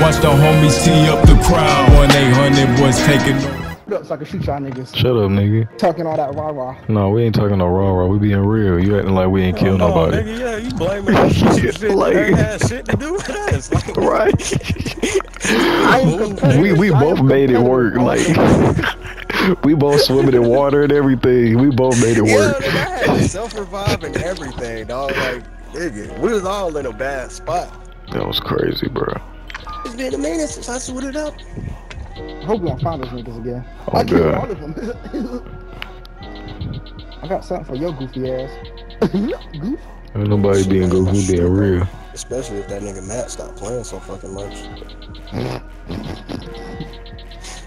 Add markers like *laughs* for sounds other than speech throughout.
Watch the homies tee up the crowd. 1 800 was taking. Shut up so I can shoot y'all niggas. Shut up, nigga. Talking all that rah rah. No, we ain't talking no raw raw. We being real. You acting like we ain't kill Oh, nobody. nigga, yeah, you blaming us for shit *laughs* Like- ain't had shit to do with us. Like, *laughs* Right. *laughs* I ain't competitive. we we I both made it work. Like we both swimming in water and everything. We both made it yeah, work. nigga, I had self-revive and everything, dog. Like, nigga, we was all in a bad spot. That was crazy, bro. It's been a minute since I suited up. I hope we don't find those niggas again. Oh, I killed all of them. *laughs* I got something for your goofy ass. *laughs* Goof. Ain't nobody being goofy, being real. Especially if that nigga Matt stopped playing so fucking much.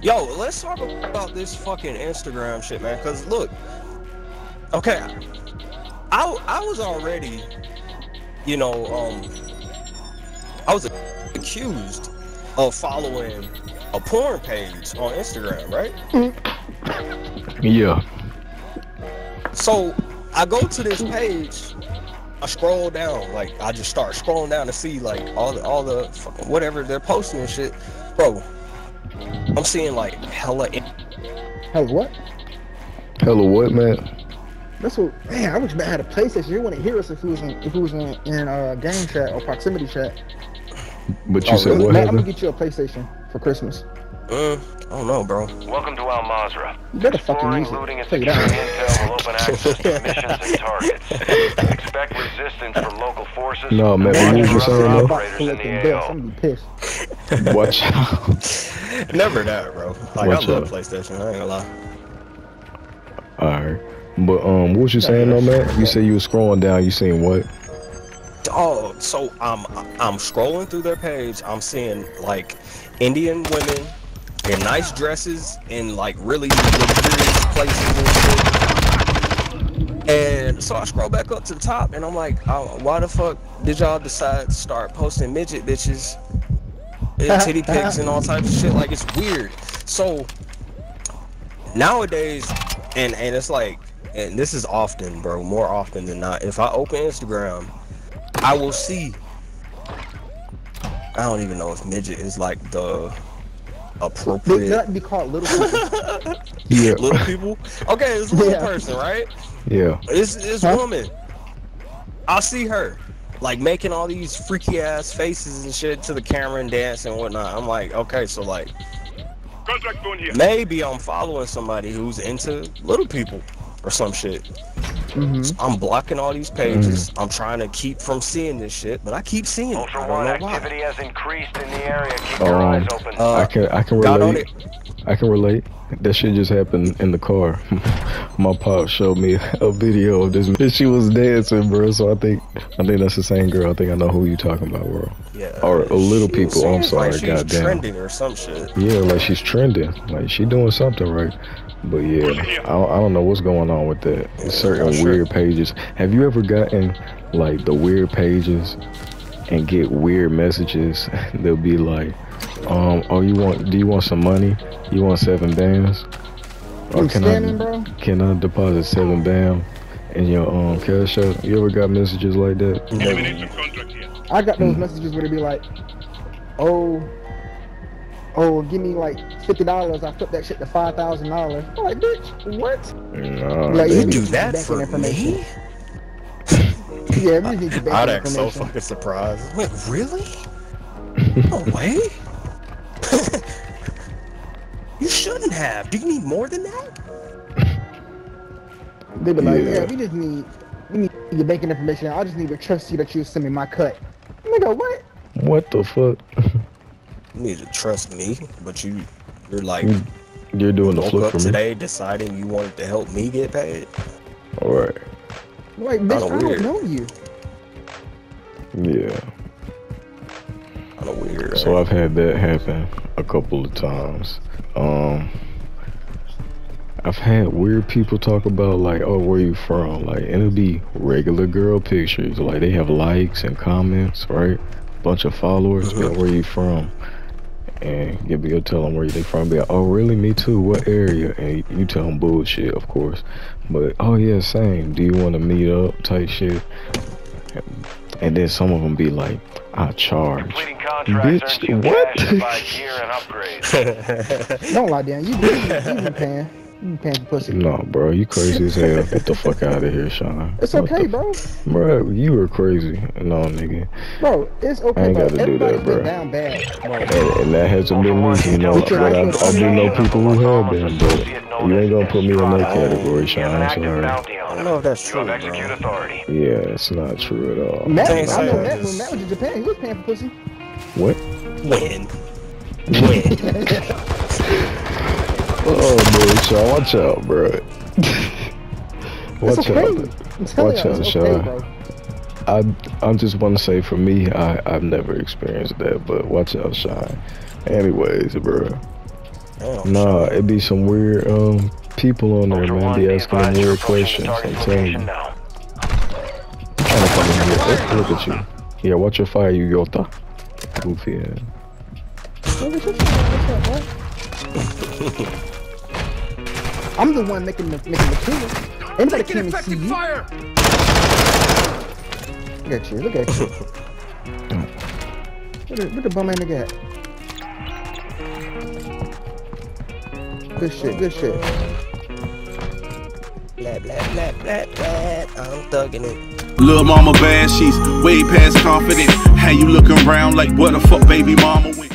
Yo, let's talk about this fucking Instagram shit, man. Cause look, okay, I I was already, you know, um, I was accused of following a porn page on Instagram, right? Yeah. So I go to this page, I scroll down, like I just start scrolling down to see like all the all the fucking whatever they're posting and shit, bro. I'm seeing like hella. Hey, what? Hella what, man? That's what. Man, I wish Matt had a PlayStation. You wouldn't hear us if he was in if he was in, in uh, game chat or proximity chat. But you Oh, said really? what Matt, I'm gonna get you a PlayStation for Christmas. Uh, I don't know, bro. Welcome to Al Mazrah. You better fucking Exploring, use it. looting, and Tell you securing that. intel will open *laughs* access to missions and targets. Expect resistance from local forces. No, man, and remove other yourself, though. operators in the collecting bills. I'm gonna be pissed. Watch *laughs* out. Never that, bro. Like Watch I love out. PlayStation. I ain't gonna lie. Alright. But um, what was you saying though, man? You say you was scrolling down. You seen what? Oh, so I'm I'm scrolling through their page. I'm seeing like Indian women in nice dresses in like really luxurious places and shit. And so I scroll back up to the top, and I'm like, oh, why the fuck did y'all decide to start posting midget bitches, and uh-huh, titty pics, uh-huh. and all types of shit? Like it's weird. So nowadays, and and it's like, and this is often, bro, more often than not. If I open Instagram, I will see. I don't even know if midget is like the They appropriate not be called little people. *laughs* Yeah. little people. Okay, it's little Yeah. person, right? Yeah. It's it's Huh? woman. I'll see her like making all these freaky ass faces and shit to the camera and dance and whatnot. I'm like, okay, so like maybe I'm following somebody who's into little people or some shit. Mhm. I'm blocking all these pages. I'm trying to keep from seeing this shit, but I keep seeing it. Ultra I One don't why. activity has increased in the area. Keep your Um, eyes open. Uh, I can I can relate. I can relate. That shit just happened in the car. *laughs* My pop showed me a video of this. and She was dancing, bro. So I think I think that's the same girl. I think I know who you talking about, bro. Yeah. Or a little she people, I'm seems sorry, Like she's goddamn. trending or some shit. Yeah, like she's trending. Like she doing something right. But yeah, I don't, I don't know what's going on with that. It's certain Oh, sure. Weird pages. Have you ever gotten like the weird pages and get weird messages? *laughs* They'll be like, um, oh, you want? Do you want some money? You want seven bands? Or You can scamming, I bro? can I deposit seven bam in your um cash app? You ever got messages like that? I got Hmm. those messages where they be like, oh, oh, give me like fifty dollars. I flip that shit to five thousand dollars. I'm like, bitch, what? No, Like, they- you do need that for information. me? *laughs* Yeah, we need your I'd act so fucking surprised. Wait, really? No way. *laughs* you shouldn't have. Do you need more than that? They be like, Yeah. yeah. we just need, we need your banking information. I just need to trust you that you send me my cut. Nigga, what? what the fuck? *laughs* You need to trust me, but you, you're like You're doing the flip up for me. today deciding you wanted to help me get paid. All right. Like, bitch, I weird. don't know you. Yeah. Kind of weird. So? I've had that happen a couple of times. Um, I've had weird people talk about like, oh, where you from? Like, and it'll be regular girl pictures. Like they have likes and comments, right? Bunch of followers. Be like, where you from? And you'll be able to tell them where they from. Be like, oh, really? Me too. What area? And you tell them bullshit, of course. But oh yeah, same. Do you want to meet up? Type shit. and then some of them be like, "I charge." Bitch, what? cash to buy gear and upgrades. *laughs* Don't lie, down. You you, you been paying. You paying for pussy. No, bro, you crazy as hell. Get the fuck out of here, Sean. It's What okay, the bro. Bro, you were crazy. No, nigga. Bro, it's okay, I ain't gotta do that, bro. down bad, bro. And, and that hasn't been me, you know. But But I, you're I do know people who have been, but Associate you ain't gonna put me in that category, He has an Sean. Sorry. I don't know if that's true, have execute bro. authority. Yeah, it's not true at all. Matt, Thanks, I know sir. Matt when Matt was in Japan, he was paying for pussy. What? When? *laughs* When? *laughs* Oh, *laughs* man, Sean, watch out, bro. It's watch okay. out. I'm Watch you, out, it's Sean. okay, bro. I I just want to say for me, I I've never experienced that, but watch out, Sean. Anyways, bro. Damn. Nah, it'd be some weird um people on there, Ultra man. One, Be be asking them weird questions. I'm telling you. location now. Trying to come in here. Oh, look at you. Yeah, watch your fire, you Yota. Goofy ass. Hey, what's up, what's up, bro? I'm the one making the making the kill. Anybody can't even see you. Look at you. Look at you. Look at, look at bum ass nigga at. Good shit. Good shit. Blah, blah, blah, blah, blah. I'm thugging it. Little mama bad, she's way past confident. How you looking around like what the fuck baby mama went?